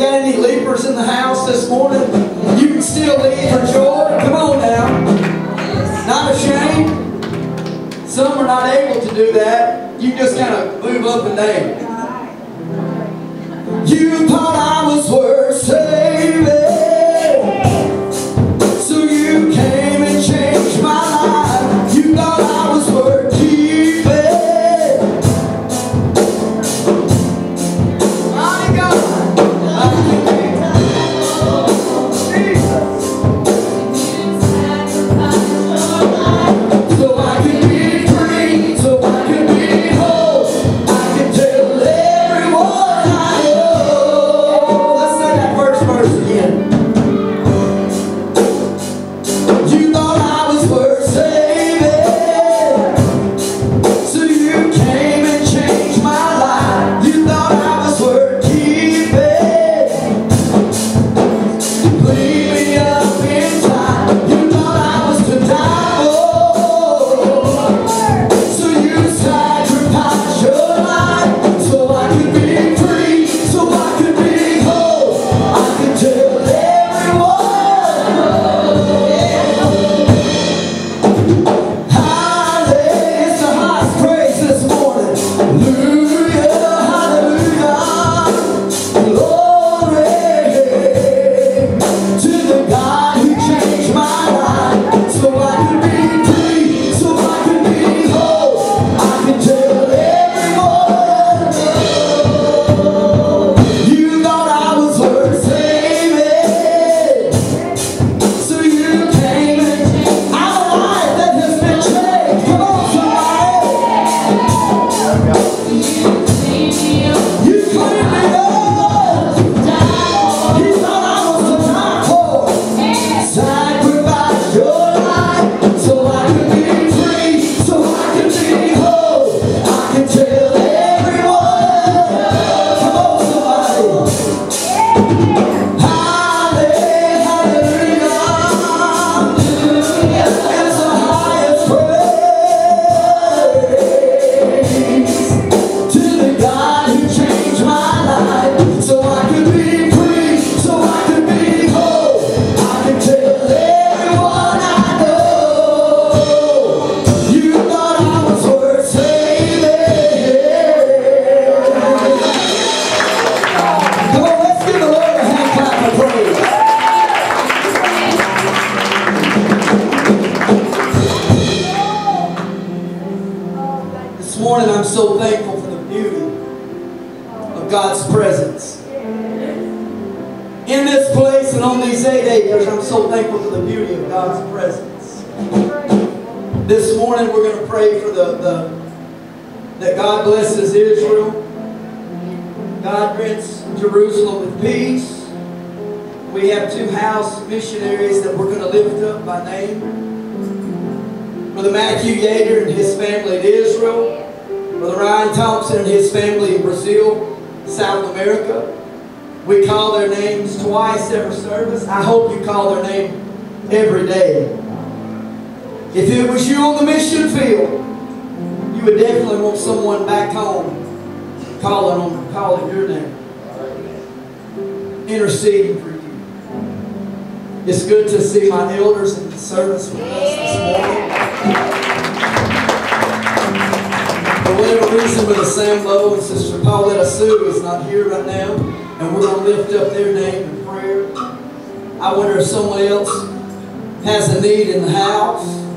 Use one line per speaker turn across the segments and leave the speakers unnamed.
got any leapers in the house this morning? You can still leap for joy. Come on now. Not ashamed. Some are not able to do that. You just kind of move up and down. You thought I was worth. I hope you call their name every day. If it was you on the mission field, you would definitely want someone back home calling on calling your name. Interceding for you. It's good to see my elders in service with us this morning. For whatever reason, Brother Sam Lowe and Sister Paula Sue is not here right now, and we're going to lift up their name I wonder if someone else has a need in the house.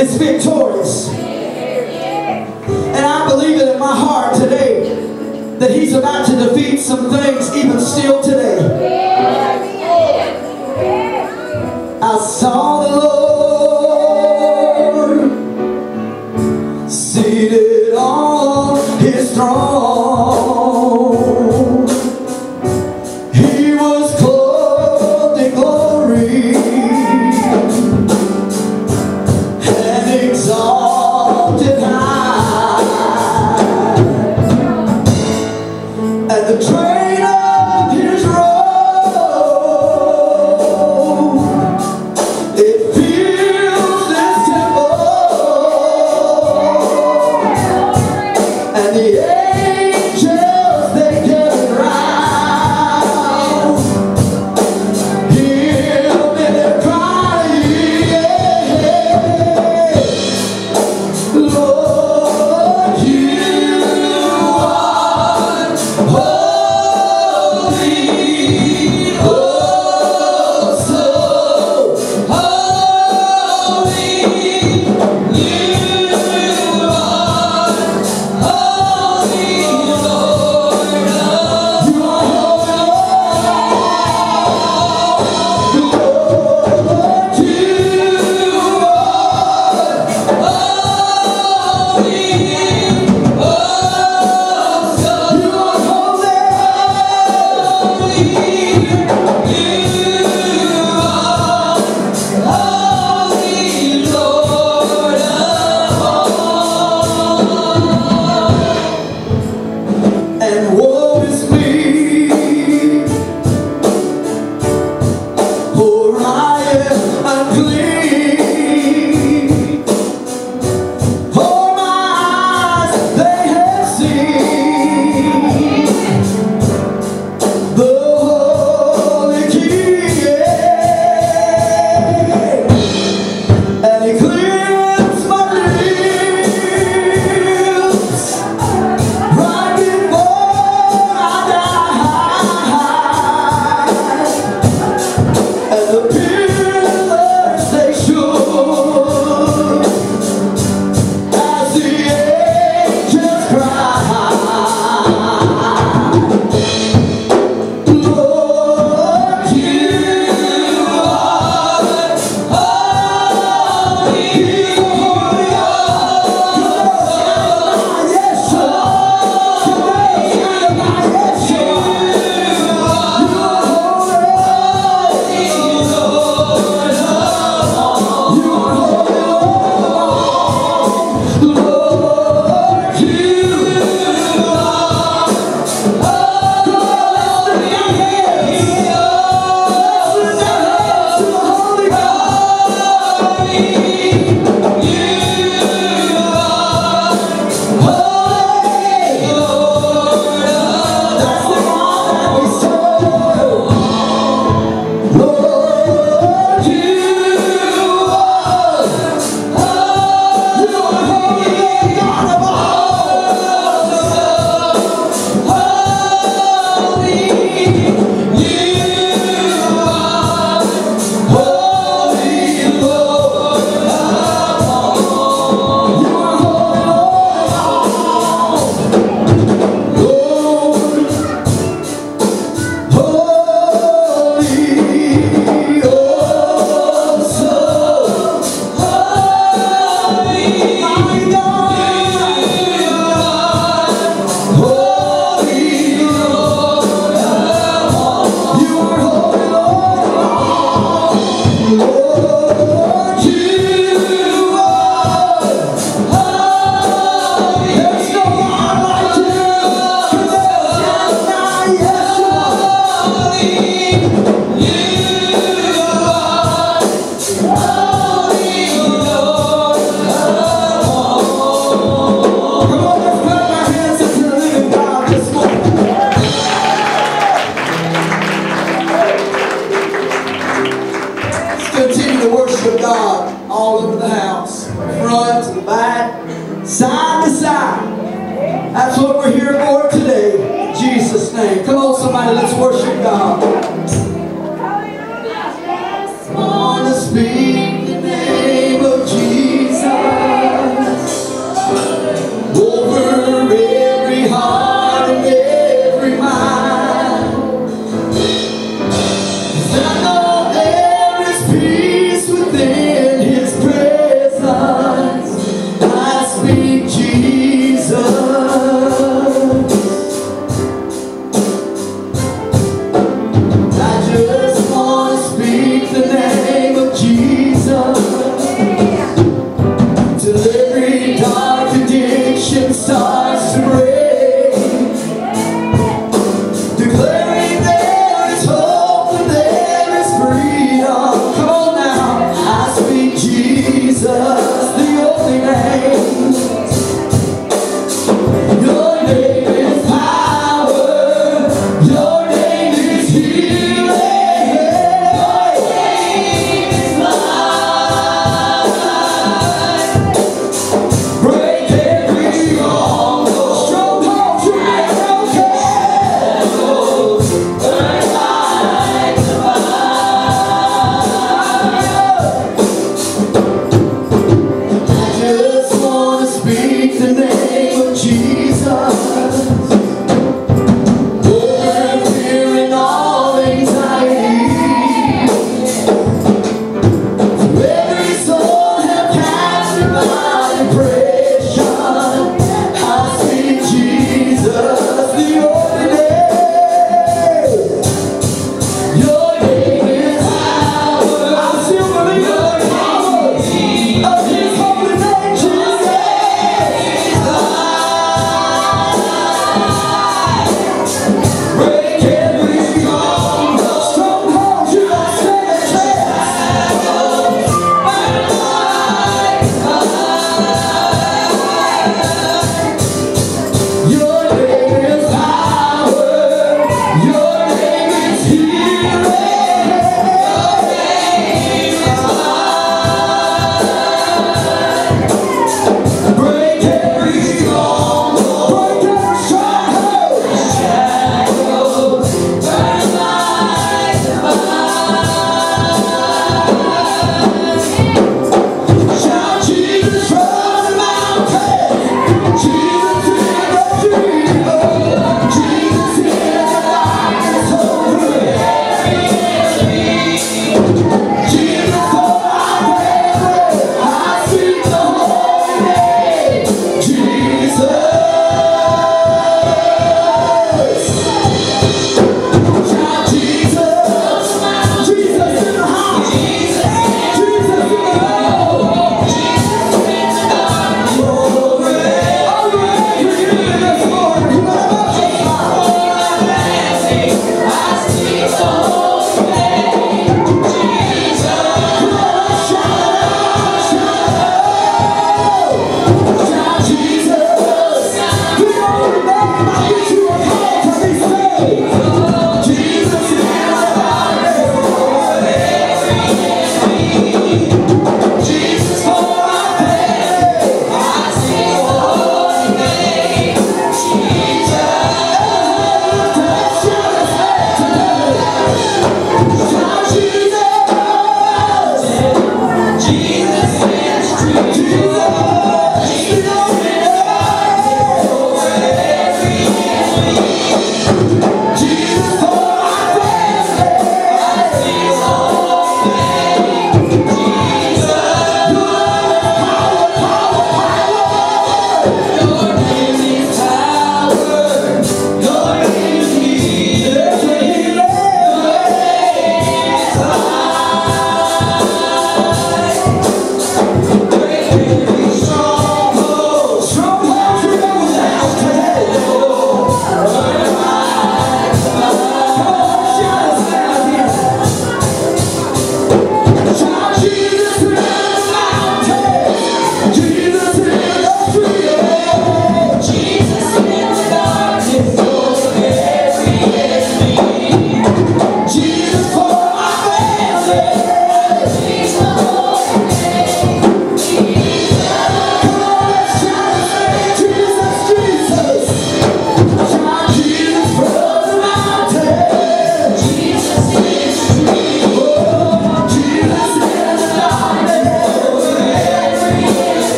It's victorious. And I believe it in my heart today that he's about to defeat some things even still today. I saw the Lord.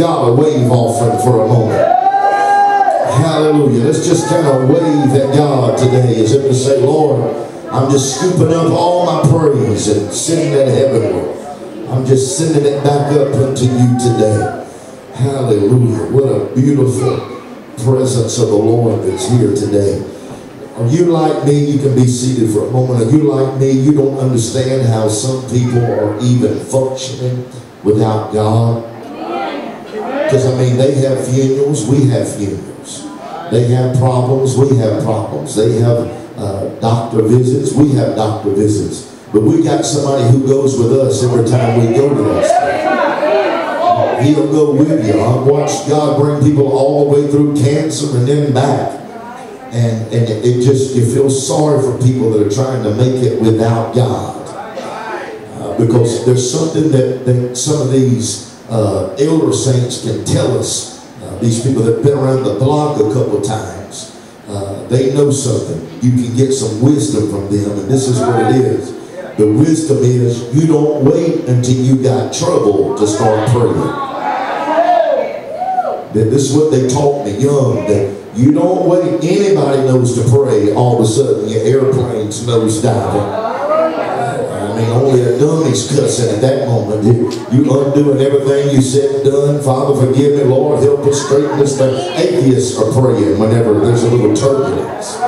God
a wave offering for a moment. Hallelujah. Let's just kind of wave at God today as if to say, Lord, I'm just scooping up all my praise and sending it heavenward. I'm just sending it back up unto you today. Hallelujah. What a beautiful presence of the Lord that's here today. Are you like me? You can be seated for a moment. Are you like me? You don't understand how some people are even functioning without God. Because, I mean, they have funerals, we have funerals. They have problems, we have problems. They have uh, doctor visits. We have doctor visits. But we got somebody who goes with us every time we go to that He'll go with you. I've watched God bring people all the way through cancer and then back. And, and it, it just, you feel sorry for people that are trying to make it without God. Uh, because there's something that, that some of these uh, elder saints can tell us. Uh, these people that have been around the block a couple times. Uh, they know something you can get some wisdom from them. And this is what it is. The wisdom is you don't wait until you got trouble to start praying. This is what they taught me young, that you don't wait. Anybody knows to pray, all of a sudden your airplane's nose diving. Only a dummy's cussing at that moment. You, you undoing everything you said done. Father, forgive me. Lord, help us straighten this thing. Atheists are praying whenever there's a little turbulence.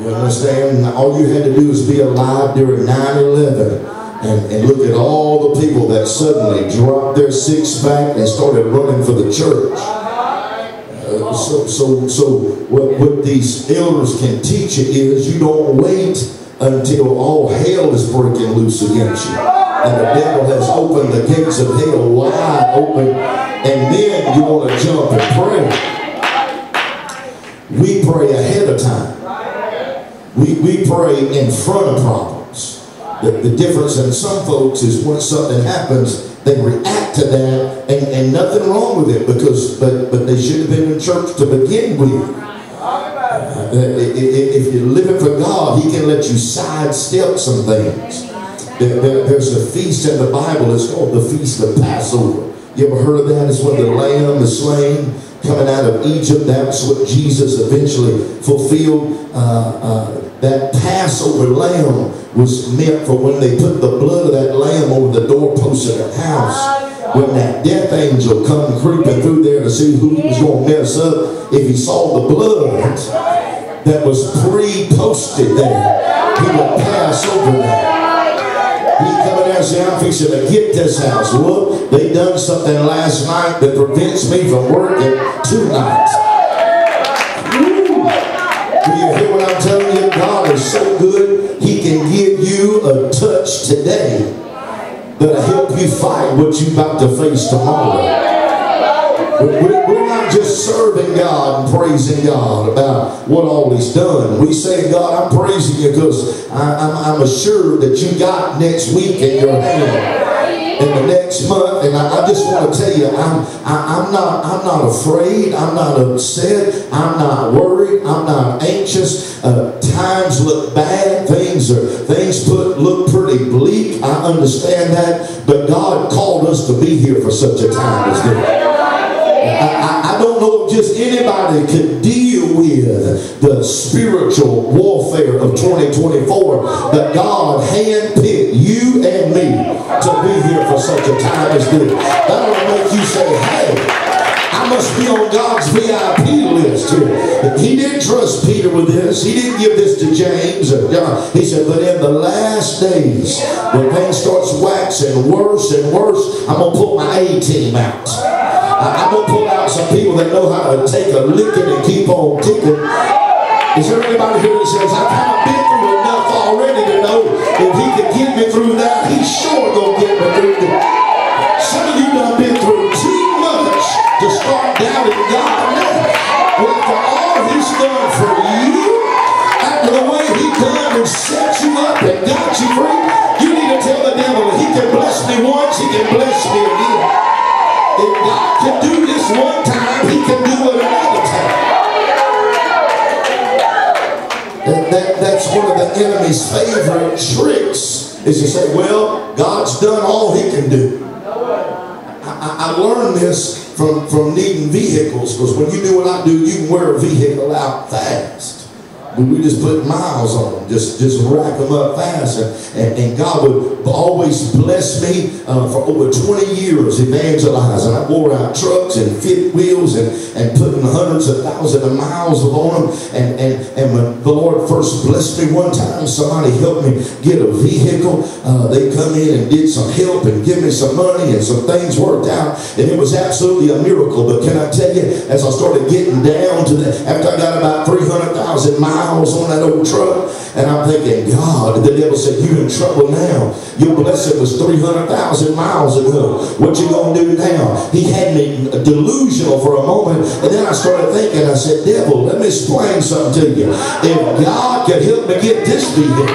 You understand? All you had to do was be alive during 9-11 and, and look at all the people that suddenly dropped their six pack and started running for the church. Uh, so, so, so what, what these elders can teach you is you don't wait until all hell is breaking loose against you. And the devil has opened the gates of hell wide open. And then you want to jump and pray. We pray ahead of time. We, we pray in front of problems. The, the difference in some folks is when something happens, they react to that and, and nothing wrong with it because but but they should have been in church to begin with. If you're living for God, He can let you sidestep some things. There, there, there's a feast in the Bible. It's called the Feast of Passover. You ever heard of that? It's when the lamb is slain coming out of Egypt. That's what Jesus eventually fulfilled. Uh, uh, that Passover lamb was meant for when they put the blood of that lamb over the doorpost of the house. When that death angel come creeping through there to see who was going to mess up, if he saw the blood that was pre-posted there, he would pass over that. He coming there and say, I'm fixing to get this house. Look, they done something last night that prevents me from working two nights. Do you hear what I'm telling you? God is so good, He can give you a touch today that'll help you fight what you're about to face tomorrow. Just serving God and praising God about what all He's done. We say, God, I'm praising you because I'm assured that you got next week in your hand in the next month. And I, I just want to tell you, I'm, I, am i am not, I'm not afraid. I'm not upset. I'm not worried. I'm not anxious. Uh, times look bad. Things are, things put, look pretty bleak. I understand that. But God called us to be here for such a time as this. I, I, don't know if just anybody could deal with the spiritual warfare of 2024, but God handpicked you and me to be here for such a time as this. That will make you say, hey, I I must be on God's VIP list here. He didn't trust Peter with this. He didn't give this to James or John. He said, but in the last days, when things starts waxing worse and worse, I'm going to put my A-team out. I'm going to pull out some people that know how to take a licking and keep on ticking. Is there anybody here that says, I've kind of been through enough already to know if he can get me through that, he's sure going to get me through that. Some of you done been through too much to start doubting God now. For all he's done for you, after the way he done and set you up and got you free, you need to tell the devil, he can bless me once, he can bless me again. If God can do this one time, he can do it another time. That, that, that's one of the enemy's favorite tricks is to say, well, God's done all he can do. I, I learned this from, from needing vehicles because when you do what I do, you can wear a vehicle out fast. We just put miles on them, just, just rack them up fast. And, and, and God would always bless me uh, for over 20 years evangelizing. I wore out trucks and fifth wheels and, and putting hundreds of thousands of miles on them. And, and, and when the Lord first blessed me one time, somebody helped me get a vehicle. Uh, they come in and did some help and give me some money and some things worked out. And it was absolutely a miracle. But can I tell you, as I started getting down to that, after I got about 300,000 miles, miles on that old truck. And I'm thinking, God, the devil said, you're in trouble now. Your blessing was 300,000 miles ago. What you going to do now? He had me delusional for a moment. And then I started thinking, I said, devil, let me explain something to you. If God could help me get this vehicle,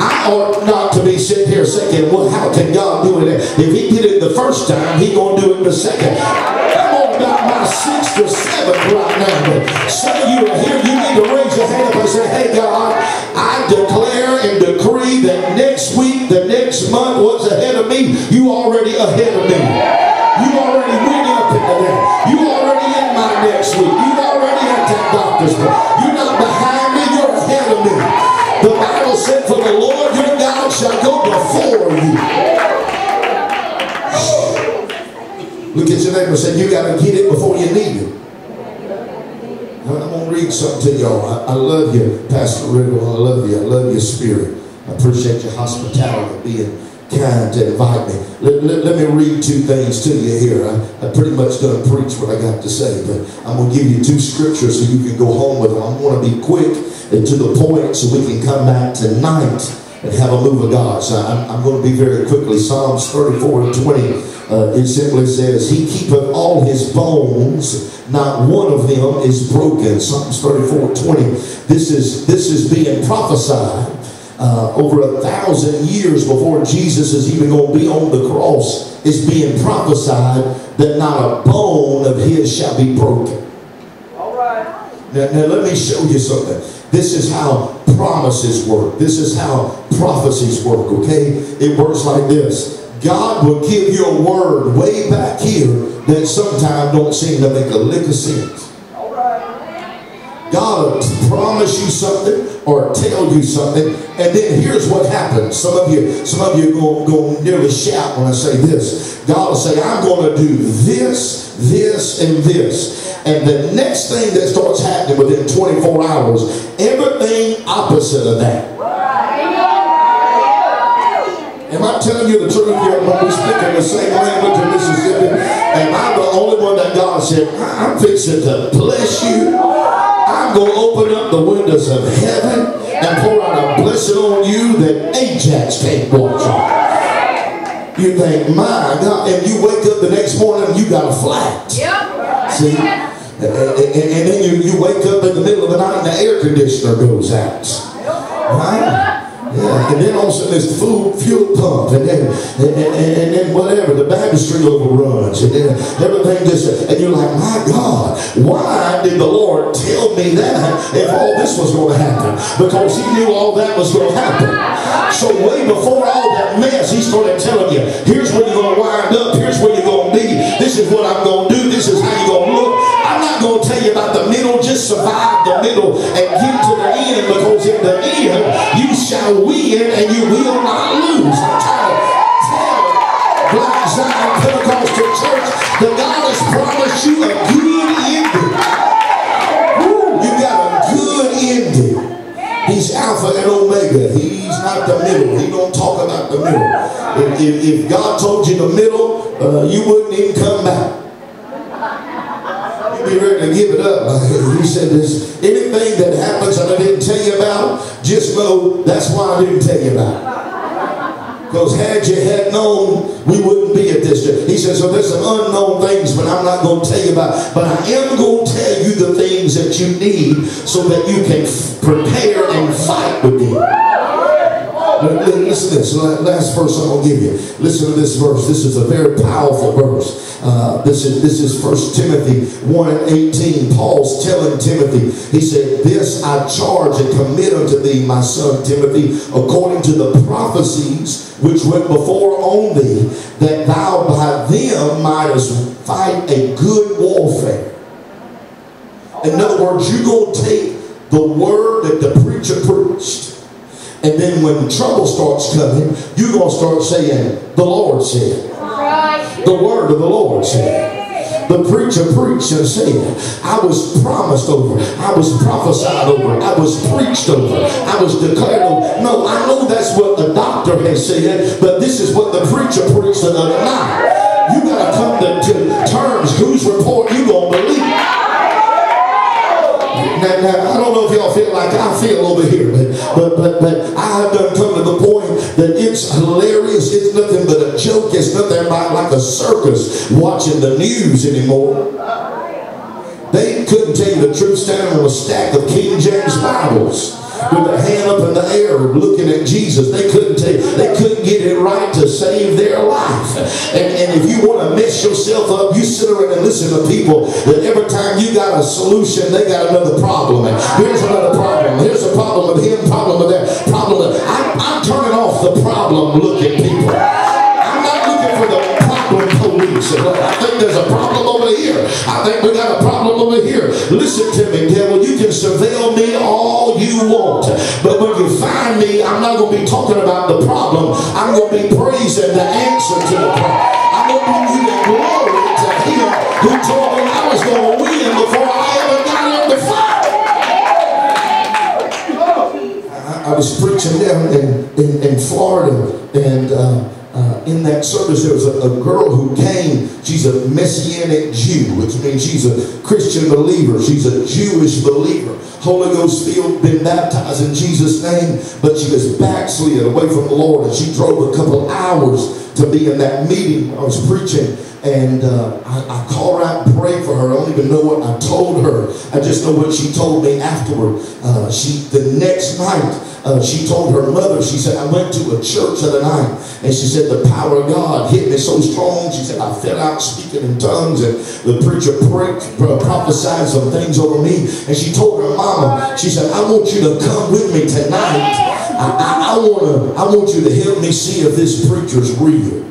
I ought not to be sitting here thinking, well, how can God do it? If he did it the first time, he going to do it the second. About my sixth or seventh right now. But some of you are here, you need to raise your hand up and say, hey, God, I declare and decree that next week, the next month, what's ahead of me, you already ahead of me. You already went up into that. You already in my next week. You already at that doctor's. You're your neighbor and say, You got to get it before you need it. I'm going to read something to y'all. I, I, love you, Pastor Riddle. I love you. I love your spirit. I appreciate your hospitality, being kind to invite me. Let, let, let me read two things to you here. I, I pretty much going to preach what I got to say, but I'm going to give you two scriptures so you can go home with them. I'm going to be quick and to the point so we can come back tonight and have a move of God. So I'm, I'm going to be very quickly. Psalms 34 and 20, uh, it simply says, He keepeth all his bones, not one of them is broken. Psalms 34 20. This is, this is being prophesied. Uh, over a thousand years before Jesus is even going to be on the cross, is being prophesied that not a bone of his shall be broken.
All right.
Now, now let me show you something. This is how promises work. This is how prophecies work, okay? It works like this. God will give you a word way back here that sometimes don't seem to make a lick of sense. God will promise you something or tell you something, and then here's what happens. Some of you, some of you go, go nearly shout when I say this. God will say, I'm going to do this, this, and this. And the next thing that starts happening within 24 hours, everything opposite of that. Am I telling you the truth here? But we speaking the same language in Mississippi. Am I the only one that God said, I'm fixing to bless you? I'm going to open up the windows of heaven and pour out a blessing on you that Ajax can't walk on. You think, my God, and you wake up the next morning you got a flat.
Yep.
See? And, and, and then you, you wake up in the middle of the night and the air conditioner goes out. Right? And then all of a sudden there's food fuel pump, and then and, and, and, then whatever the baptistry overruns, and then everything just and you're like, my God, why did the Lord tell me that if all this was going to happen? Because He knew all that was going to happen. So way before all that mess, he's He started telling you, here's where you're going to wind up, here's where you're going to be, this is what I'm going tell you about the middle, just survive the middle and get to the end because in the end you shall win and you will not lose. Tell, tell Black Zion Pentecostal Church that God has promised you a good ending. You got a good ending. He's Alpha and Omega. He's not the middle. He don't talk about the middle. If, if, if God told you the middle, uh, you wouldn't even come back. Be ready to give it up. He said this, anything that happens that I didn't tell you about, just know that's why I didn't tell you about it. Because had you had known, we wouldn't be at this. He says, so there's some unknown things, but I'm not going to tell you about. But I am going to tell you the things that you need so that you can prepare and fight with them. Listen to this. Last verse I'm going to give you. Listen to this verse. This is a very powerful verse. Uh, this is this is First Timothy 1 and 18. Paul's telling Timothy, he said, This I charge and commit unto thee, my son Timothy, according to the prophecies which went before on thee, that thou by them mightest fight a good warfare. In other words, you're going to take the word that the preacher preached and then when trouble starts coming, you're going to start saying, the Lord said. The word of the Lord said. The preacher preached and said, I was promised over, I was prophesied over, I was preached over, I was declared over. No, I know that's what the doctor has said, but this is what the preacher preached the other night. You got to come to, to terms whose report you going to believe. Now, now, I don't know if y'all feel like I feel over here, but, but, but, but I have done come to the point that it's hilarious. It's nothing but a joke. It's nothing about like a circus watching the news anymore. They couldn't tell you the truth standing on a stack of King James Bibles with their hand up in the air looking at Jesus. They couldn't take, they couldn't get it right to save their life. And, and if you want to mess yourself up, you sit around and listen to people that every time you got a solution, they got another problem. And here's another problem. Here's a problem with him, problem with that, problem with I'm, I'm turning off the problem looking people. I'm not looking for the I think there's a problem over here. I think we got a problem over here. Listen to me, devil. You can surveil me all you want. But when you find me, I'm not going to be talking about the problem. I'm going to be praising the answer to the problem. I'm going to give you the glory to him who told me I was going to win before I ever got in the fight. I, I was preaching down in, in, in Florida and uh, uh, in that service, there was a, a, girl who came. She's a Messianic Jew, which means she's a Christian believer. She's a Jewish believer. Holy Ghost filled, been baptized in Jesus' name, but she was backslid away from the Lord, and she drove a couple hours to be in that meeting. I was preaching, and uh, I, I called her out and prayed for her. I don't even know what I told her. I just know what she told me afterward. Uh, she the next night uh, she told her mother, she said, I went to a church the other night, and she said, the power of God hit me so strong. She said, I fell out speaking in tongues, and the preacher prophesied some things over me. And she told her mama, she said, I want you to come with me tonight. I, I, I, wanna, I want you to help me see if this preacher's real.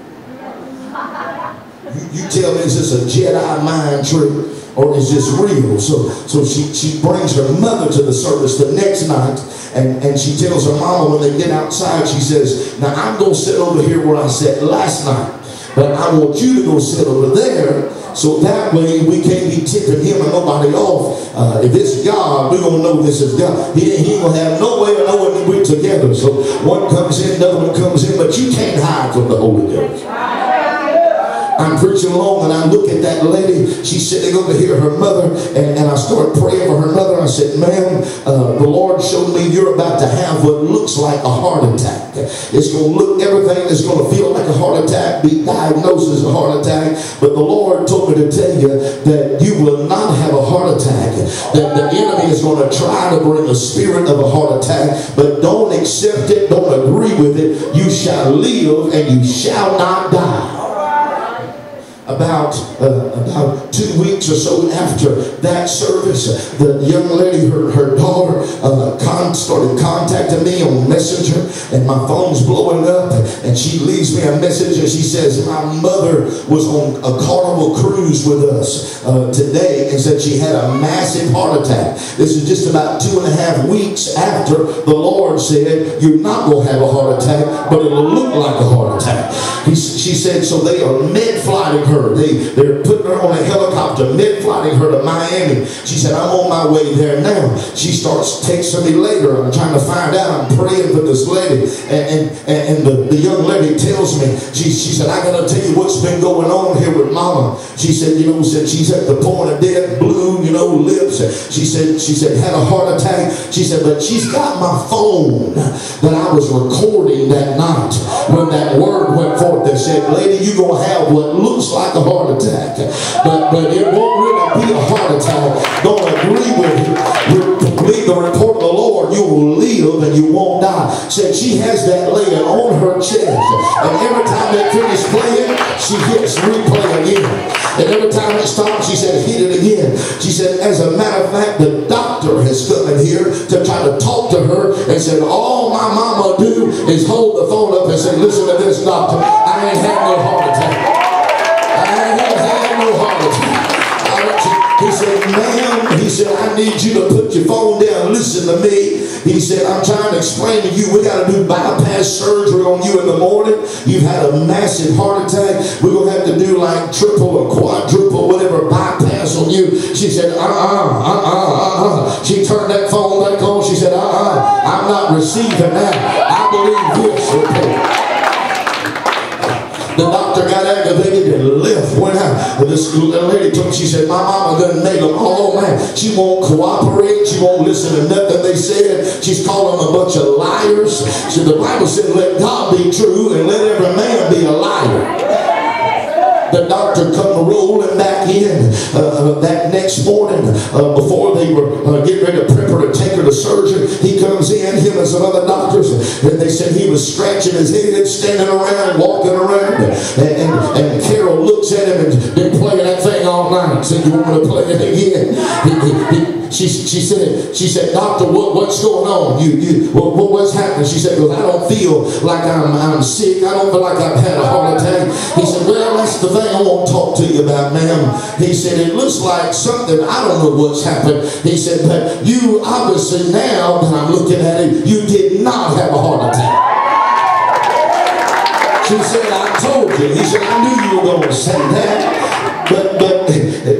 You, tell me, is this a Jedi mind trick? or is this real? So, so she, she brings her mother to the service the next night and, and she tells her mama when they get outside, she says, now I'm going to sit over here where I sat last night. But I want you to go sit over there so that way we can't be tipping him and nobody off. Uh, if it's God, we're going to know this is God. He, he to have no way of knowing we're together. So one comes in, another one comes in, but you can't hide from the Holy Ghost. I'm preaching along and I look at that lady. She's sitting over here, her mother, and, and I start praying for her mother. I said, ma'am, uh, the Lord showed me you're about to have what looks like a heart attack. It's going to look, everything is going to feel like a heart attack, be diagnosed as a heart attack. But the Lord told me to tell you that you will not have a heart attack. That the enemy is going to try to bring a spirit of a heart attack, but don't accept it, don't agree with it. You shall live and you shall not die about uh, about two weeks or so after that service, the young lady, her, her daughter, uh, con started contacting me on messenger and my phone's blowing up and she leaves me a message and she says, my mother was on a carnival cruise with us uh, today and said she had a massive heart attack. This is just about two and a half weeks after the Lord said, you're not going to have a heart attack, but it'll look like a heart attack. He, she said, so they are mid-flighting her. They, they're putting her on a helicopter, mid-flighting her to Miami. She said, I'm on my way there now. She starts texting me later. I'm trying to find out. I'm praying for this lady. And, and, and the, the young lady tells me, she, she said, I got to tell you what's been going on here with mama. She said, you know, said she's at the point of death, blue, you know, lips. She said, she said, had a heart attack. She said, but she's got my phone that I was recording that night when that word went forth that said, lady, you're to have what looks like a heart attack. But, but it won't really be a heart attack. Don't agree with it. Believe the report of the Lord, you will live and you won't die. Said she has that laying on her chest. And every time they finish playing, she hits replay again. And every time it stops, she said, hit it again. She said, as a matter of fact, the doctor has come in here to try to talk to her and said, all my mama do is hold the phone up and say, listen to this doctor, I ain't had no heart attack. Said, ma'am, he said, I need you to put your phone down. Listen to me. He said, I'm trying to explain to you, we got to do bypass surgery on you in the morning. You've had a massive heart attack. We're going to have to do like triple or quadruple, whatever bypass on you. She said, uh-uh, uh-uh, uh-uh. She turned that phone back on. She said, uh-uh, I'm not receiving that. I believe this report. Aggravated and left, went out. And this lady told me, she said, my mama done made them all man. She won't cooperate. She won't listen to nothing they said. She's calling them a bunch of liars. So the Bible said, let God be true and let every man be a liar the doctor come rolling back in uh, that next morning uh, before they were uh, getting ready to prep to surgery. He comes in, him and some other doctors, and they said he was scratching his head, standing around, walking around. And, and, and Carol looks at him and been playing that thing all night. Said, you want me to play it again? He, he, he, she, she said, she said, doctor, what, what's going on? You, you, what, what's happening? She said, well, I don't feel like I'm, I'm sick. I don't feel like I've had a heart attack. He said, well, that's the thing I want to talk to you about, ma'am. He said, it looks like something, I don't know what's happened. He said, but you obviously now that I'm looking at it, you did not have a heart attack. She said, I told you. He said, I knew you were going to say that. But, but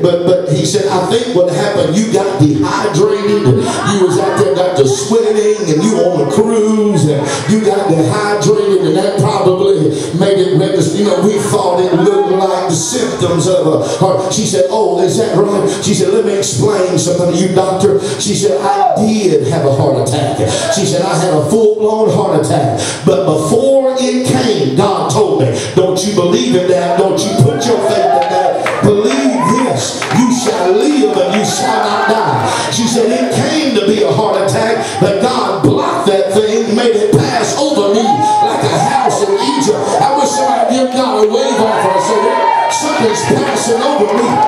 but but he said, I think what happened, you got dehydrated, and you was out there got the sweating, and you on a cruise, and you got dehydrated, and that probably made it you know, we thought it looked like the symptoms of a heart. She said, Oh, is that right? She said, Let me explain something to you, doctor. She said, I did have a heart attack. She said, I had a full-blown heart attack. But before it came, God told me, Don't you believe in that? Don't you put your faith in that? Believe you shall live and you shall not die. She said it came to be a heart attack, but God blocked that thing, made it pass over me like a house in Egypt. I wish somebody give God a wave off her. So something's passing over me.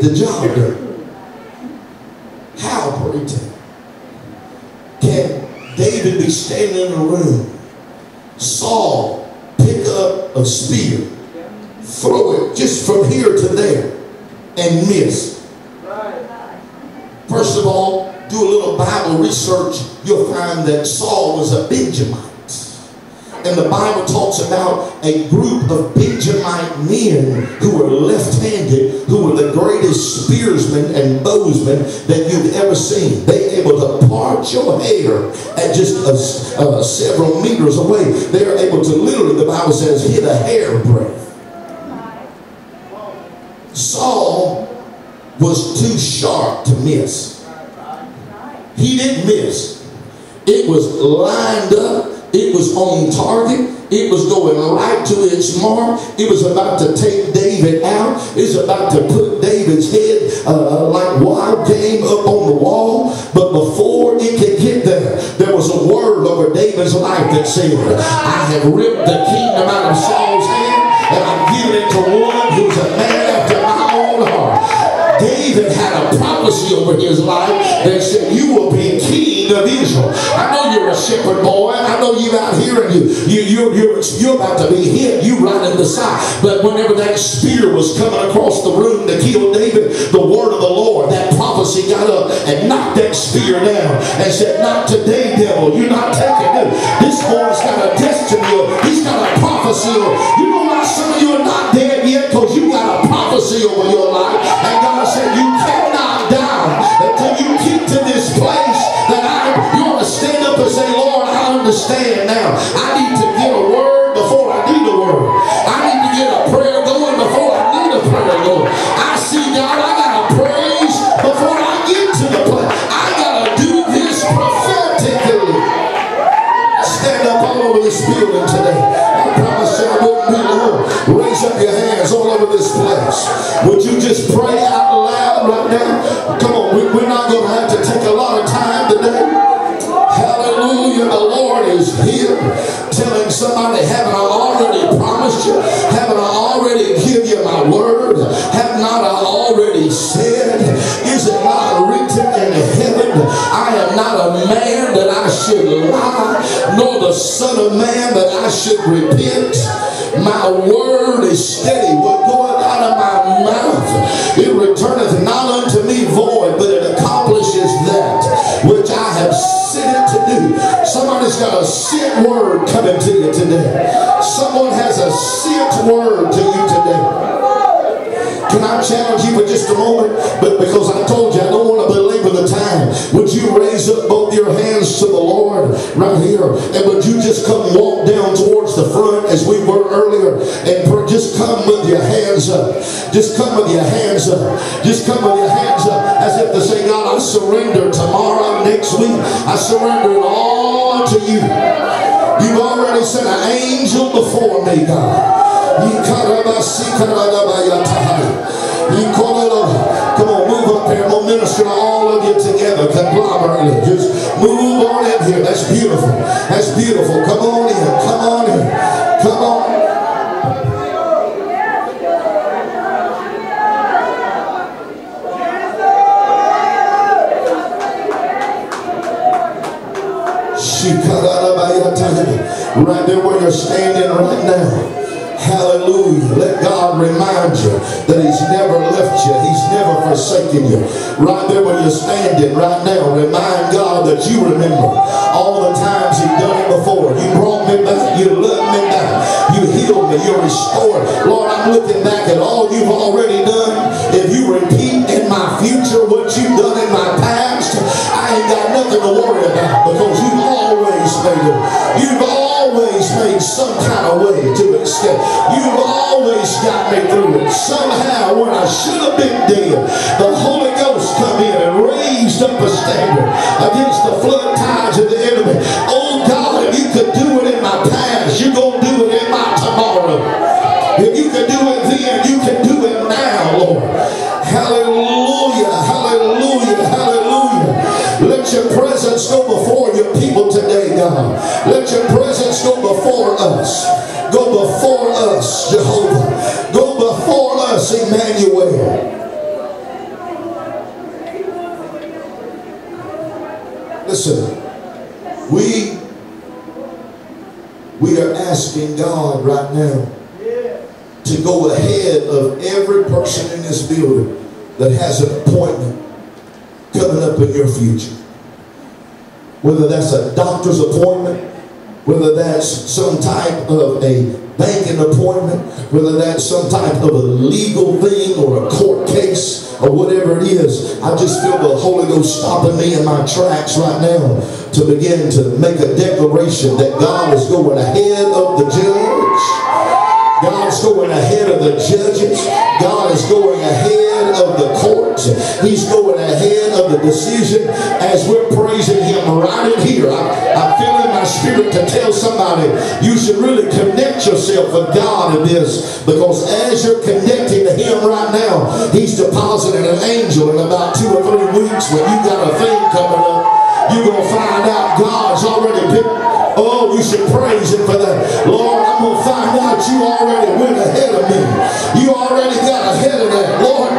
The job done. How, tell? Can David be standing in a room, Saul pick up a spear, throw it just from here to there, and miss? First of all, do a little Bible research, you'll find that Saul was a Benjamite. And the Bible talks about a group of Benjamite men who were left-handed, who were the greatest spearsmen and bowsmen that you've ever seen. They able to part your hair at just a, uh, several meters away. They are able to literally, the Bible says, hit a hairbreadth. Saul was too sharp to miss. He didn't miss. It was lined up It was on target. It was going right to its mark. It was about to take David out. It's about to put David's head uh, like wild game up on the wall. But before it could get there, there was a word over David's life that said, I have ripped the kingdom out of Saul's hand and I've given it to one who's a man David had a prophecy over his life that said, you will be king of Israel. I know you're a shepherd boy. I know you're out here and you, you, you're, you're, you're about to be hit. You right in the side. But whenever that spear was coming across the room to kill David, the word of the Lord, that prophecy got up and knocked that spear down and said, not today, devil. You're not taking it. This boy's got a destiny. He's got a prophecy. You know why some of you are not dead yet? Because you got a prophecy over your life. And God said, you cannot die until you get to this place that I, you want to stand up and say, Lord, I understand is here telling somebody, haven't I already promised you? Haven't I already given you my word? Have not I already said? Is it not written in heaven? I am not a man that I should lie, nor the son of man that I should repent. My word is steady. What goeth out of my mouth, got a sent word coming to you today. Someone has a sent word to you today. Can I challenge you for just a moment? But because I told you I the time, would you raise up both your hands to the Lord right here? And would you just come walk down towards the front as we were earlier and just come with your hands up. Just come with your hands up. Just come with your hands up as if to say, God, I surrender tomorrow, next week. I surrender it all to you. You've already sent an angel before me, God. Up minister to all of you together, conglomerately. Just move on in here. That's beautiful. That's beautiful. Come on in. Come on in. Come on. She cut out of my Right there where you're standing right now. Hallelujah. Let God remind you that He's never left you. He's never forsaken you. Right there where you're standing right now, remind God that you remember all the times He done it before. You brought me back. You loved me back. You healed me. You restored. Lord, I'm looking back at all you've already done. If you repeat in my future what you've done in my past, I ain't got nothing to worry about because you've always made. You've always made some kind of way to escape. You've always got me through it. Somehow, when I should have been dead, the Holy Ghost come in and raised up a standard against the flood tides of the enemy. Oh God, if you could do it in my past, you're going to do it in my tomorrow. If you can do it then, you can do it now, Lord. Hallelujah, hallelujah, hallelujah. Let your presence God. Let your presence go before us. Go before us, Jehovah. Go before us, Emmanuel. Listen, we we are asking God right now to go ahead of every person in this building that has an appointment coming up in your future. Whether that's a doctor's appointment, whether that's some type of a banking appointment, whether that's some type of a legal thing or a court case or whatever it is, I just feel the Holy Ghost stopping me in my tracks right now to begin to make a declaration that God is going ahead of the judge. God's going ahead of the judges. God is going ahead of the court. hearts. He's going ahead decision as we're praising Him right in here. I, I feel in my spirit to tell somebody you should really connect yourself with God in this because as you're connecting to Him right now, He's depositing an angel in about two or three weeks when you got a thing coming up. You're going to find out God's already picked Oh, you should praise him for that. Lord, I'm going to find out you already went ahead of me. You already got ahead of that. Lord,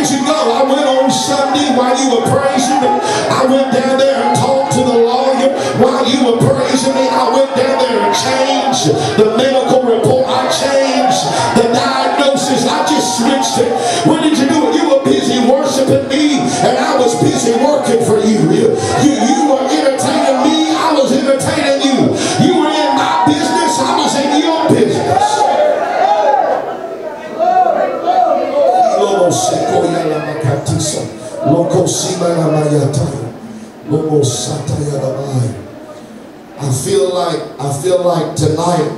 my God, when did you go? I went on Sunday while you were praising me. I went down there and talked to the lawyer while you were praising me. I went down there and changed the medical report. I changed the diagnosis. I just switched it. When did you do it? You were busy worshiping me and I was busy working for I feel like tonight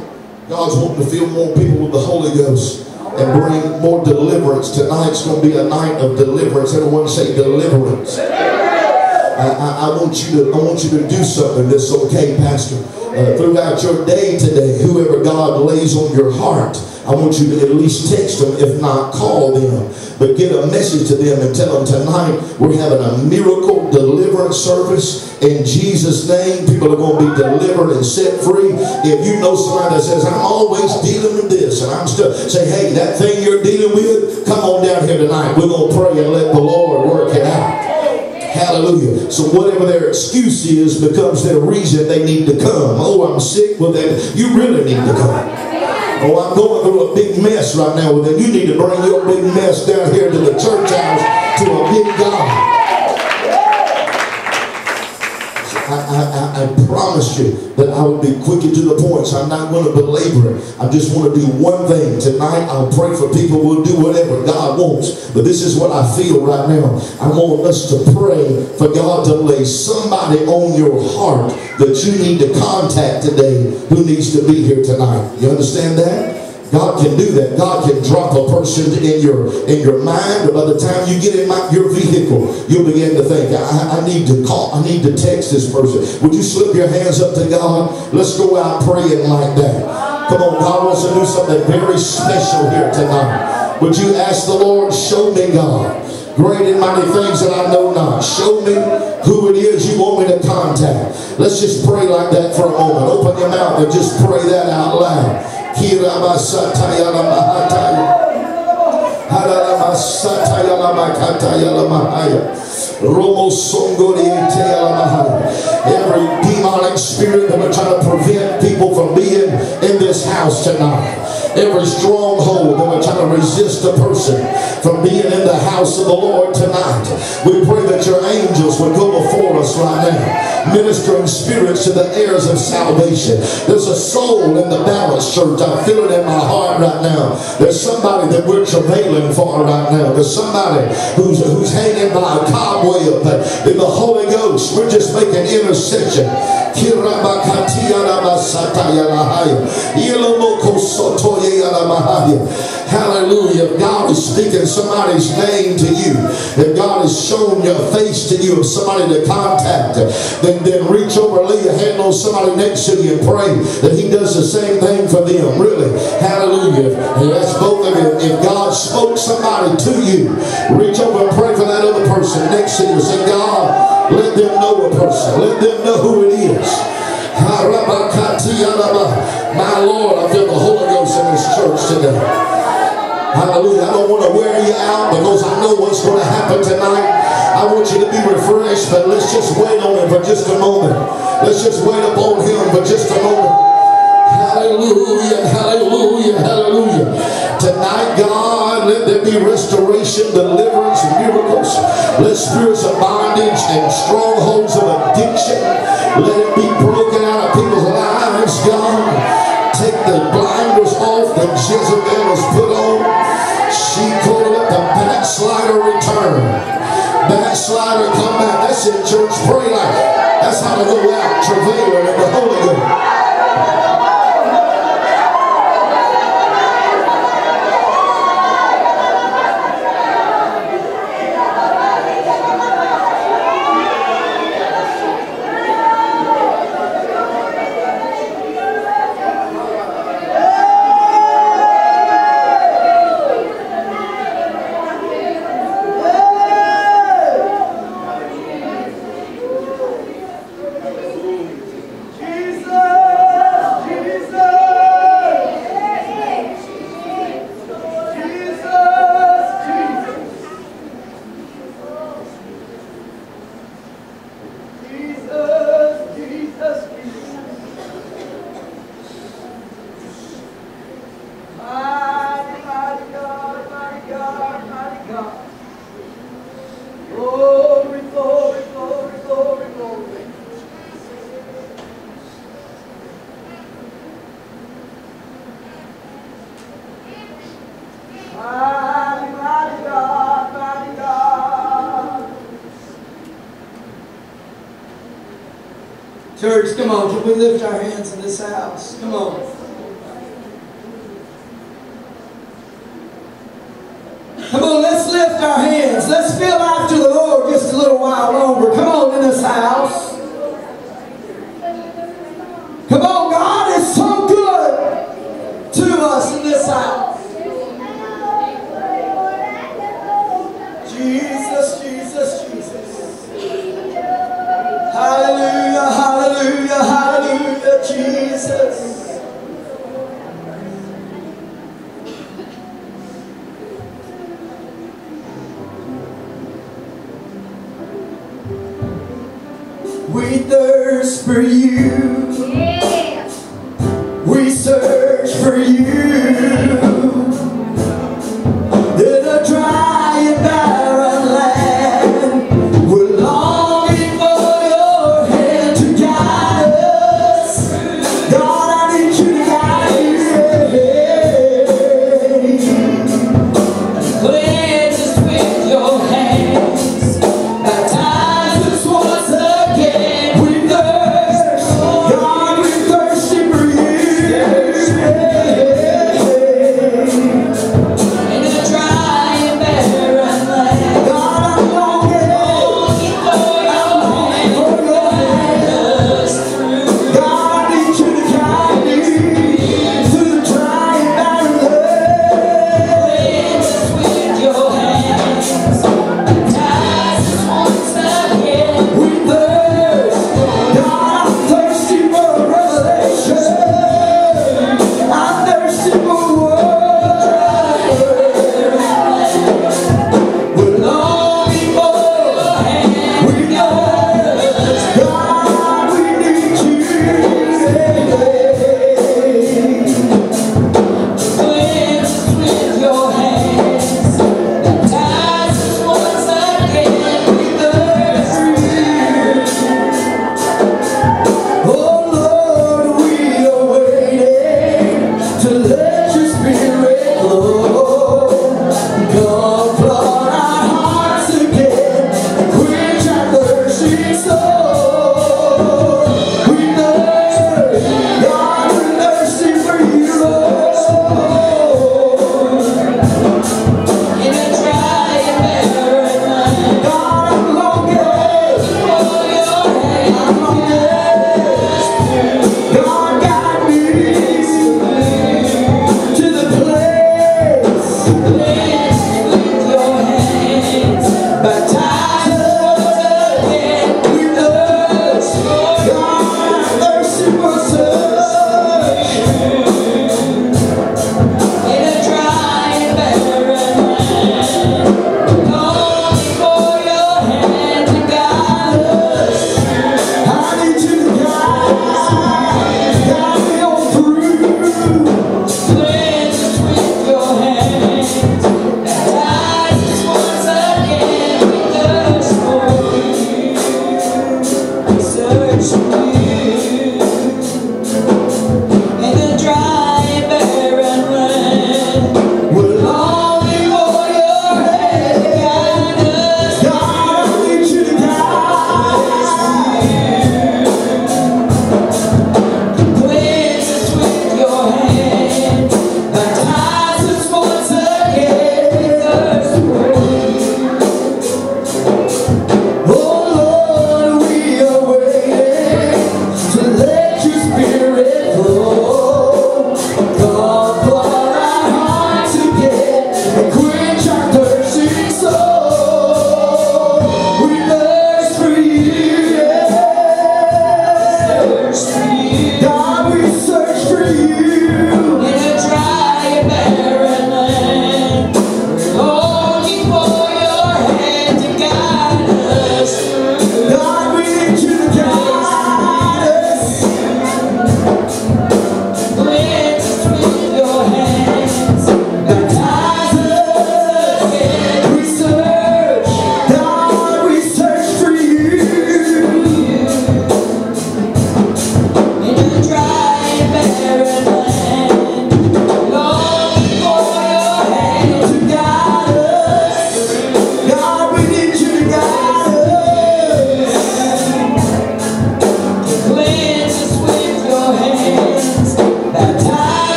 God's wanting to fill more people with the Holy Ghost and bring more deliverance. Tonight's going to be a night of deliverance. Everyone say deliverance. I, I, I, want you to I want you to do something that's okay, Pastor. Uh, throughout your day today, whoever God lays on your heart, I want you to at least text them, if not call them. But get a message to them and tell them tonight we're having a miracle deliverance service in Jesus' name. People are going to be delivered and set free. If you know somebody that says, I'm always dealing with this, and I'm still say, hey, that thing you're dealing with, come on down here tonight. We're going to pray and let the Lord work it out. Hallelujah. So whatever their excuse is becomes their reason they need to come. Oh, I'm sick. Well, then you really need to come. Oh, I'm going through a big mess right now. Well, then you need to bring your big mess down here to the church house to a big God. I, I, I, promise you that I will be quick and to the point. So I'm not going to belabor it. I just want to do one thing. Tonight, I'll pray for people. We'll do whatever God wants. But this is what I feel right now. I want us to pray for God to lay somebody on your heart that you need to contact today who needs to be here tonight. You understand that? God can do that. God can drop a person in your in your mind, but by the time you get in my, your vehicle, you'll begin to think, I, I need to call, I need to text this person. Would you slip your hands up to God? Let's go out praying like that. Come on, God wants to do something very special here tonight. Would you ask the Lord, show me God, great and mighty things that I know not. Show me who it is you want me to contact. Let's just pray like that for a moment. Open your mouth and just pray that out loud. Kirabasataya Lamahataya. Every demonic spirit that will try to prevent people from being in this house tonight every stronghold that will try to resist a person from being in the house of the Lord tonight. We pray that your angels would go before us right now, ministering spirits to the heirs of salvation. There's a soul in the Dallas church. I feel it in my heart right now. There's somebody that we're travailing for right now. There's somebody who's, who's hanging by a cobweb in the Holy Ghost. We're just making intercession. Hallelujah. If God is speaking somebody's name to you, if God has shown your face to you of somebody to contact, then, then reach over, lay your hand on somebody next to you and pray that He does the same thing for them. Really. Hallelujah. And that's both of you. If God spoke somebody to you, reach over and pray for that other person next to you. Say, God, let them know a person. Let them know who it is. My Lord, I feel the Holy Ghost in this church today. Hallelujah. I don't want to wear you out because I know what's going to happen tonight. I want you to be refreshed, but let's just wait on him for just a moment. Let's just wait upon him for just a moment. Hallelujah, hallelujah, hallelujah. Tonight, God, let there be restoration, deliverance, miracles. Let spirits of bondage and strongholds of addiction, let it be broken out of people's lives, God take the blinders off that Jezebel has put on. She called up the backslider return. Backslider come back. That's it, church. Pray like That's how to go out travailing in the Holy Ghost.
Church, come on.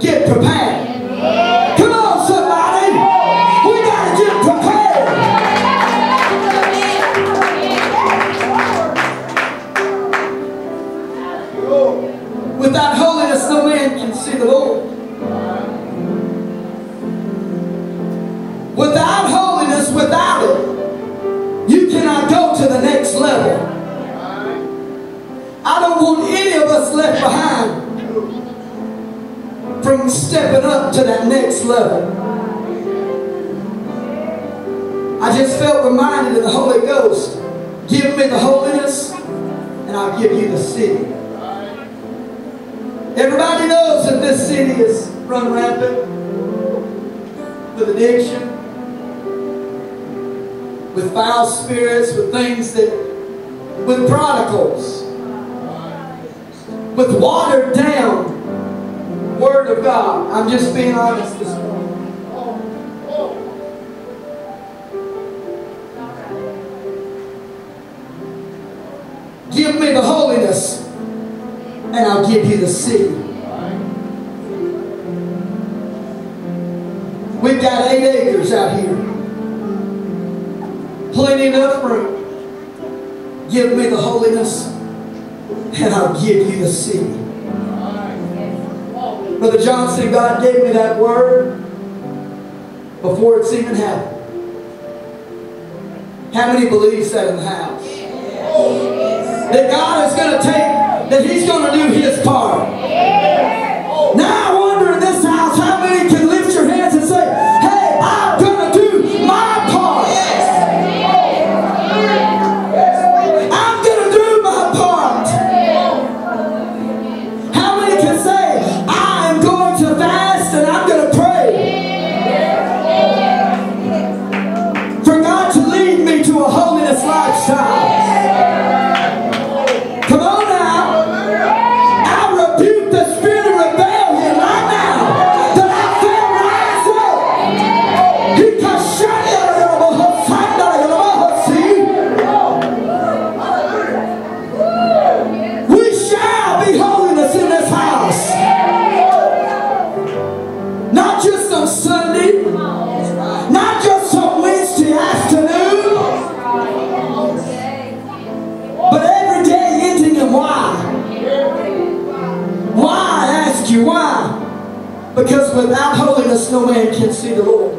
get prepared. serve her without holiness, no man can see the Lord.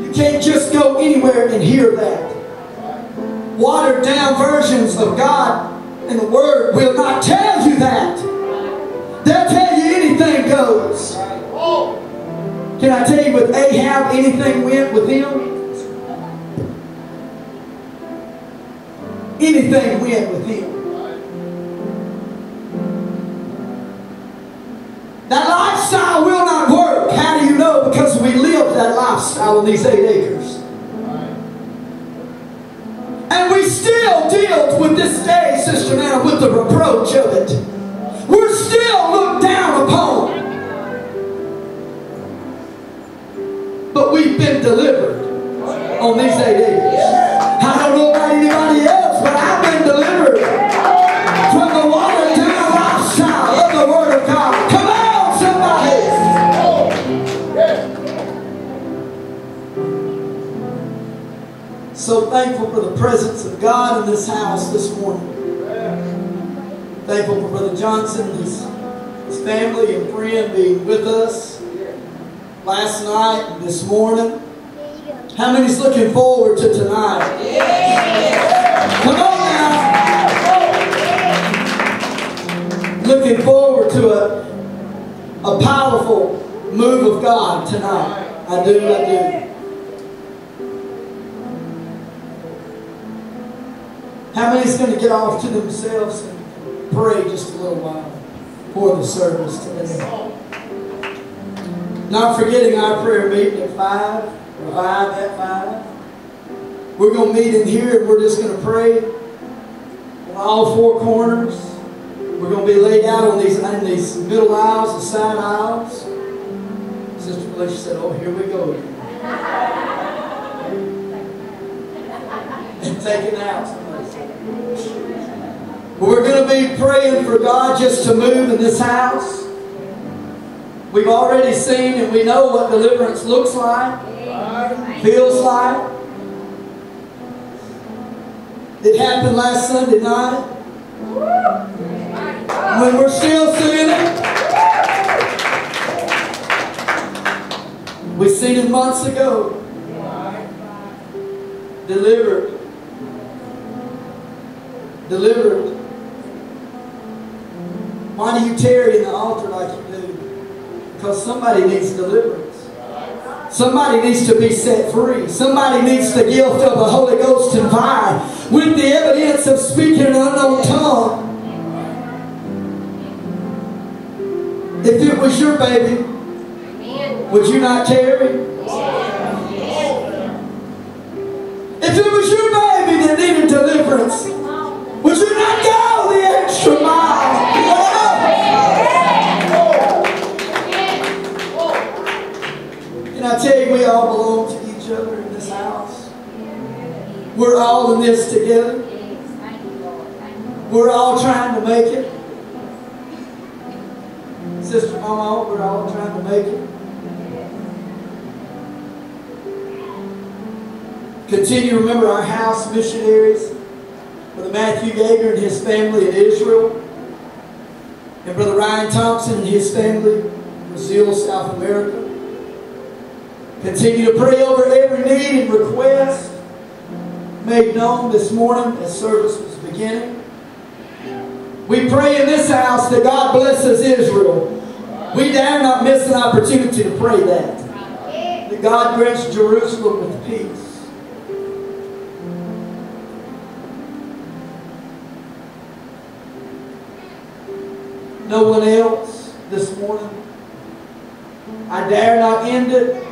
You can't just go anywhere and hear that. Watered down versions of God and the Word will not tell you that. They'll tell you anything goes. Can I tell you with Ahab, anything went with him? Anything went with him. Out on these eight acres. And we still deal with this day, Sister Nana, with the reproach of it. We're still looked down upon. But we've been delivered on these eight acres. I don't know about anybody else, but I've been so thankful for the presence of God in this house this morning. Thankful for Brother Johnson, his, his family and friend being with us last night and this morning. How many's looking forward to tonight? Come on now. Looking forward to a, a powerful move of God tonight. I do, I do. How many's going to get off to themselves and pray just a little while for the service today? Not forgetting our prayer meeting at 5, revive at 5. We're going to meet in here and we're just going to pray in all four corners. We're going to be laid out on these, in these middle aisles, the side aisles. Sister Felicia said, oh, here we go. and taking out. We're going to be praying for God just to move in this house. We've already seen and we know what deliverance looks like, feels like. It happened last Sunday night. When we're still seeing it. We seen it months ago. Delivered. Delivered. Why do you tarry in the altar like you do? Because somebody needs deliverance. Somebody needs to be set free. Somebody needs the gift of the Holy Ghost and fire with the evidence of speaking an unknown tongue. If it was your baby, would you not tarry? If it was your baby that needed deliverance, We're all in this together. We're all trying to make it. Sister Mama, we're all trying to make it. Continue to remember our house missionaries, Brother Matthew Gager and his family in Israel, and Brother Ryan Thompson and his family in Brazil, South America. Continue to pray over every need and request made known this morning as service was beginning. We pray in this house that God blesses Israel. We dare not miss an opportunity to pray that. That God grants Jerusalem with peace. No one else this morning. I dare not end it.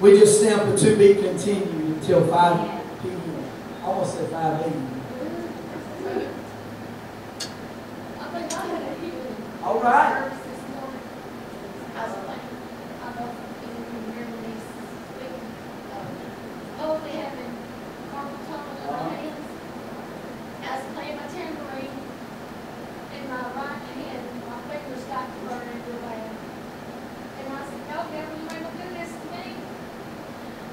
We just stamp a to be continued until 5 p.m. I almost said 5 a.m. All right.
Holy heaven, carpal tunnel in my hands. I was playing my tambourine my right hand, my fingers. And I said, me.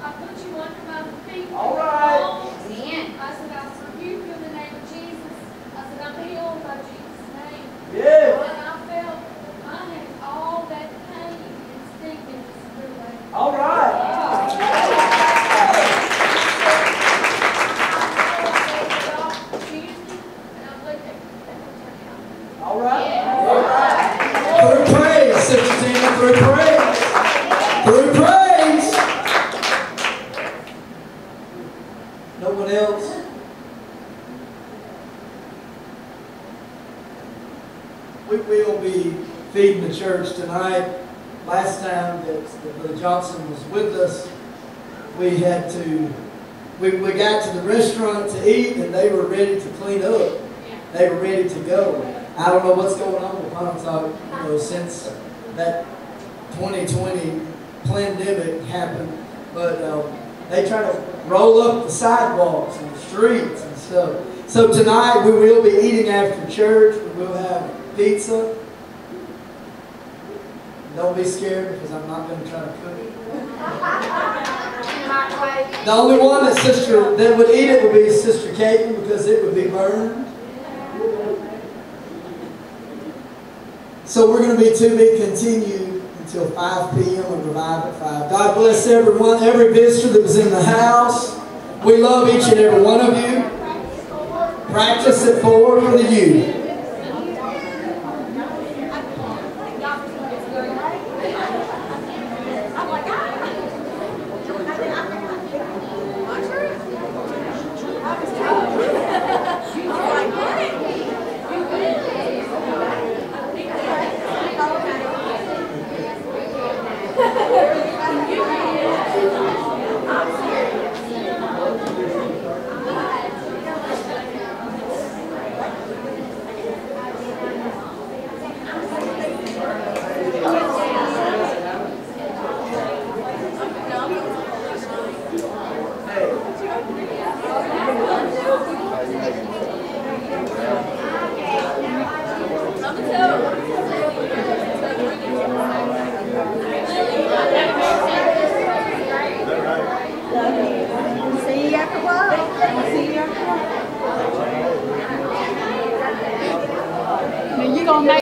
I put you under my feet.
All right.
Amen.
I said, I rebuke you in the name of Jesus. I said, I'm healed by Jesus' name.
Yeah.
And I felt I had all that pain and stinging just threw away.
All right. All right. Through praise, Sister Tina, through praise. Through praise. No one else? We will be feeding the church tonight. Last time that that Brother Johnson was with us, we had to, we, we got to the restaurant to eat and they were ready to clean up. They were ready to go. I don't know what's going on with Pontotoc, you know, since that 2020 pandemic happened, but um, they try to roll up the sidewalks and the streets and stuff. So tonight we will be eating after church. We will have pizza. Don't be scared because I'm not going to try to cook it. The only one that sister that would eat it would be Sister Caitlin because it would be burned. So we're going to be to be continued until 5 p.m. We revive at 5. God bless everyone, every visitor that was in the house. We love each and every one of you.
Practice
it 4 for the youth.